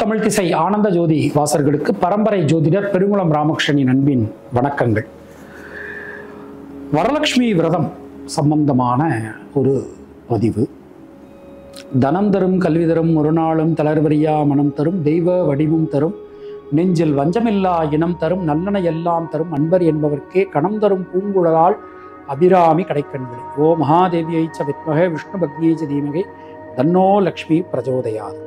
தமிழ் திசை ஆனந்த ஜோதி வாசர்களுக்கு பரம்பரை ஜோதிடர் பெருங்குளம் ராமகிருஷ்ணனின் அன்பின் வணக்கங்கள். வரலட்சுமி விரதம் சம்பந்தமான ஒரு பதிவு. தனம் தரும் கல்வி தரும் ஒரு நாளும் தளர்வரியா மனம் தரும் தெய்வ வடிவும் தரும் நெஞ்சில் வஞ்சமில்லா இனம் தரும் நல்லன எல்லாம் தரும் அன்பர் என்பவர்க்கே கணம் தரும் பூங்குழலால் அபிராமி கடைக்கண்களே. ஓ மகாதேவியை ச வித்மகே விஷ்ணு பக்தியை ச தீமகை தன்னோ லக்ஷ்மி பிரஜோதயாது.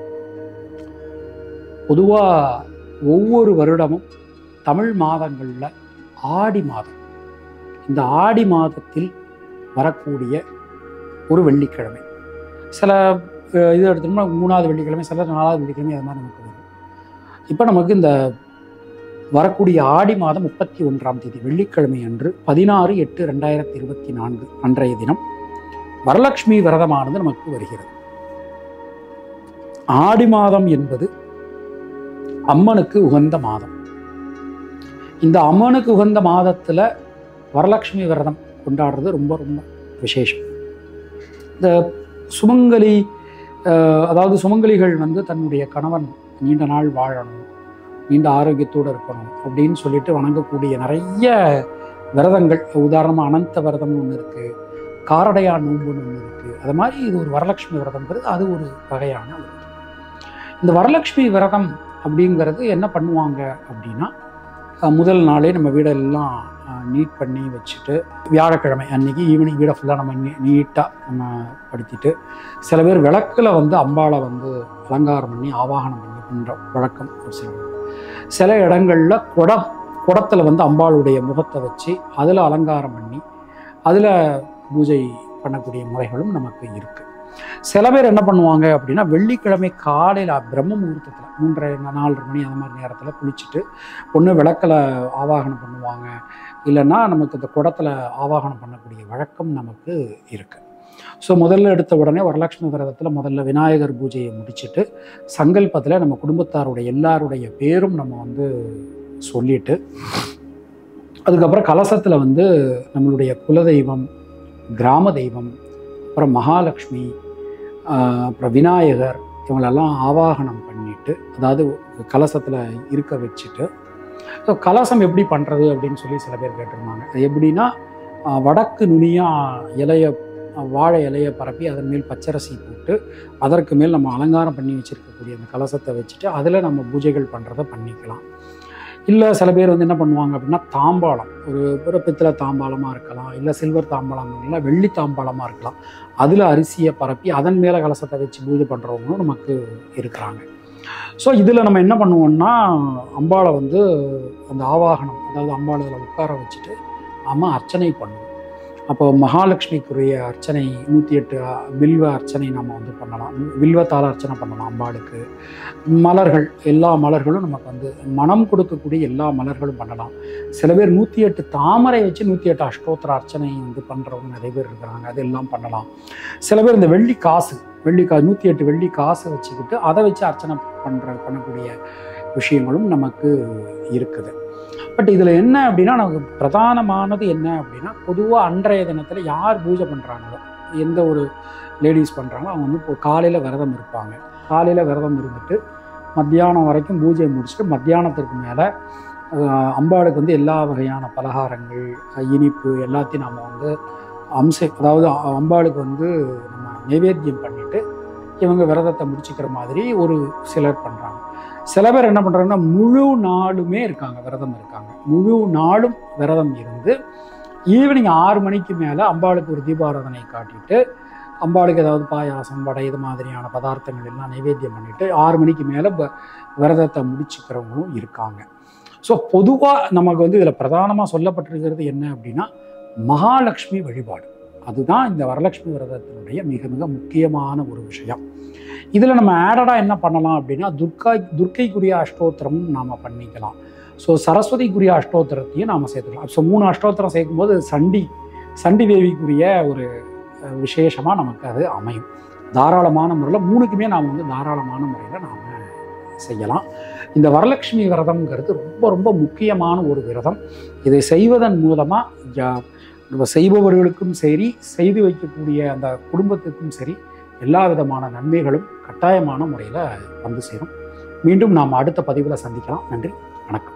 பொதுவாக ஒவ்வொரு வருடமும் தமிழ் மாதங்களில் ஆடி மாதம். இந்த ஆடி மாதத்தில் வரக்கூடிய ஒரு வெள்ளிக்கிழமை. சில இது எடுத்தோம்னா மூணாவது வெள்ளிக்கிழமை சில நாலாவது வெள்ளிக்கிழமை அது மாதிரி நமக்கு வரும். இப்போ நமக்கு இந்த வரக்கூடிய ஆடி மாதம் முப்பத்தி ஒன்றாம் தேதி வெள்ளிக்கிழமை அன்று பதினாறு எட்டு ரெண்டாயிரத்தி இருபத்தி நான்கு அன்றைய தினம் வரலட்சுமி விரதமானது நமக்கு வருகிறது. ஆடி மாதம் என்பது அம்மனுக்கு உகந்த மாதம். இந்த அம்மனுக்கு உகந்த மாதத்தில் வரலட்சுமி விரதம் கொண்டாடுறது ரொம்ப ரொம்ப விசேஷம். இந்த சுமங்கலி அதாவது சுமங்கலிகள் வந்து தன்னுடைய கணவன் நீண்ட நாள் வாழணும் நீண்ட ஆரோக்கியத்தோடு இருக்கணும் அப்படின்னு சொல்லிட்டு வணங்கக்கூடிய நிறைய விரதங்கள். உதாரணமாக அனந்த விரதம்னு ஒன்று இருக்குது காரடையா நோன்புன்னு ஒன்று இருக்குது அது மாதிரி இது ஒரு வரலட்சுமி விரதம்ங்கிறது அது ஒரு வகையான ஒரு இந்த வரலட்சுமி விரதம் அப்படிங்கிறது என்ன பண்ணுவாங்க அப்படின்னா முதல் நாளே நம்ம வீடெல்லாம் நீட் பண்ணி வச்சுட்டு வியாழக்கிழமை அன்னைக்கு ஈவினிங் வீடை ஃபுல்லாக நம்ம நீட்டாக நம்ம படுத்திட்டு சில பேர் விளக்கில் வந்து அம்பாளை வந்து அலங்காரம் பண்ணி ஆவாகனம் பண்ணி பண்ணுற வழக்கம் சில சில இடங்களில் குடம் குடத்தில் வந்து அம்பாளுடைய முகத்தை வச்சு அதில் அலங்காரம் பண்ணி அதில் பூஜை பண்ணக்கூடிய முறைகளும் நமக்கு இருக்குது சில பேர் என்ன பண்ணுவாங்க அப்படின்னா வெள்ளிக்கிழமை காலையில் பிரம்ம முகூர்த்தத்தில் மூன்றரை நாலரை மணி அந்த மாதிரி நேரத்தில் குளிச்சுட்டு ஒன்று விளக்கில் ஆவாகனம் பண்ணுவாங்க. இல்லைன்னா நமக்கு இந்த குடத்தில் ஆவாகனம் பண்ணக்கூடிய வழக்கம் நமக்கு இருக்குது ஸோ முதல்ல எடுத்த உடனே வரலட்சுமி விரதத்தில் முதல்ல விநாயகர் பூஜையை முடிச்சுட்டு சங்கல்பத்தில் நம்ம குடும்பத்தாருடைய எல்லாருடைய பேரும் நம்ம வந்து சொல்லிட்டு அதுக்கப்புறம் கலசத்தில் வந்து நம்மளுடைய குலதெய்வம் கிராம தெய்வம் அப்புறம் மகாலட்சுமி அப்புறம் விநாயகர் இவங்களெல்லாம் ஆவாகனம் பண்ணிட்டு அதாவது கலசத்தில் இருக்க வச்சுட்டு ஸோ கலசம் எப்படி பண்ணுறது அப்படின்னு சொல்லி சில பேர் கேட்டிருந்தாங்க. அது எப்படின்னா வடக்கு நுனியாக இலைய வாழை இலையை பரப்பி அதன் மேல் பச்சரிசி போட்டு அதற்கு மேல் நம்ம அலங்காரம் பண்ணி வச்சுருக்கக்கூடிய அந்த கலசத்தை வச்சுட்டு அதில் நம்ம பூஜைகள் பண்ணுறதை பண்ணிக்கலாம். இல்லை சில பேர் வந்து என்ன பண்ணுவாங்க அப்படின்னா தாம்பாளம். ஒரு ஒரு பித்தளை தாம்பாளமாக இருக்கலாம் இல்லை சில்வர் தாம்பாளம் வெள்ளி தாம்பாளமாக இருக்கலாம். அதில் அரிசியை பரப்பி அதன் மேலே கலசத்தை வச்சு பூஜை பண்ணுறவங்களும் நமக்கு இருக்கிறாங்க. ஸோ இதில் நம்ம என்ன பண்ணுவோம்னா அம்பாளை வந்து அந்த ஆவாகனம் அதாவது அம்பாளை இதில் உட்கார வச்சுட்டு நாம் அர்ச்சனை பண்ணுவோம். அப்போ மகாலட்சுமிக்குரிய அர்ச்சனை நூற்றி எட்டு வில்வ அர்ச்சனை நம்ம வந்து பண்ணலாம். வில்வத்தால் அர்ச்சனை பண்ணலாம் அம்பாளுக்கு. மலர்கள் எல்லா மலர்களும் நமக்கு வந்து மனம் கொடுக்கக்கூடிய எல்லா மலர்களும் பண்ணலாம். சில பேர் நூற்றி எட்டு தாமரை வச்சு நூற்றி எட்டு அஷ்டோத்திர அர்ச்சனை வந்து பண்ணுறவங்க நிறைய பேர் இருக்கிறாங்க. அதெல்லாம் பண்ணலாம். சில பேர் இந்த வெள்ளி காசு வெள்ளி கா நூற்றி எட்டு வெள்ளி காசை வச்சுக்கிட்டு அதை வச்சு அர்ச்சனை பண்ணுற பண்ணக்கூடிய விஷயங்களும் நமக்கு இருக்குது. பட் இதில் என்ன அப்படின்னா நமக்கு பிரதானமானது என்ன அப்படின்னா பொதுவாக அன்றைய தினத்தில் யார் பூஜை பண்ணுறாங்களோ எந்த ஒரு லேடிஸ் பண்ணுறாங்களோ அவங்க வந்து இப்போ காலையில் விரதம் இருப்பாங்க. காலையில் விரதம் இருந்துட்டு மத்தியானம் வரைக்கும் பூஜையை முடிச்சுட்டு மத்தியானத்திற்கு மேலே அம்பாளுக்கு வந்து எல்லா வகையான பலகாரங்கள் இனிப்பு எல்லாத்தையும் நம்ம வந்து அம்ச அதாவது அம்பாளுக்கு வந்து நம்ம நைவேத்தியம் பண்ணிவிட்டு இவங்க விரதத்தை முடிச்சுக்கிற மாதிரி ஒரு சிலர் பண்ணுறாங்க சில பேர் என்ன பண்ணுறாங்கன்னா முழு நாளுமே இருக்காங்க விரதம் இருக்காங்க. முழு நாளும் விரதம் இருந்து ஈவினிங் ஆறு மணிக்கு மேலே அம்பாளுக்கு ஒரு தீபாராதனை காட்டிட்டு அம்பாளுக்கு ஏதாவது பாயாசம் வடை இது மாதிரியான பதார்த்தங்கள் எல்லாம் நைவேத்தியம் பண்ணிட்டு ஆறு மணிக்கு மேலே விரதத்தை முடிச்சுக்கிறவங்களும் இருக்காங்க. ஸோ பொதுவாக நமக்கு வந்து இதில் பிரதானமாக சொல்லப்பட்டிருக்கிறது என்ன அப்படின்னா மகாலட்சுமி வழிபாடு. அதுதான் இந்த வரலட்சுமி விரதத்தினுடைய மிக மிக முக்கியமான ஒரு விஷயம். இதில் நம்ம ஆடடாக என்ன பண்ணலாம் அப்படின்னா துர்கா துர்க்கைக்குரிய அஷ்டோத்திரமும் நாம் பண்ணிக்கலாம். ஸோ சரஸ்வதிக்குரிய அஷ்டோத்திரத்தையும் நாம் சேர்த்துக்கலாம். ஸோ மூணு அஷ்டோத்திரம் சேர்க்கும்போது சண்டி சண்டி தேவிக்குரிய ஒரு விசேஷமாக நமக்கு அது அமையும். தாராளமான முறையில் மூணுக்குமே நாம் வந்து தாராளமான முறையில் நாம் செய்யலாம். இந்த வரலட்சுமி விரதம்ங்கிறது ரொம்ப ரொம்ப முக்கியமான ஒரு விரதம். இதை செய்வதன் மூலமாக செய்பவர்களுக்கும் சரி செய்து வைக்கக்கூடிய அந்த குடும்பத்துக்கும் சரி எல்லா விதமான நன்மைகளும் கட்டாயமான முறையில் வந்து சேரும். மீண்டும் நாம் அடுத்த பதிவில் சந்திக்கலாம். நன்றி. வணக்கம்.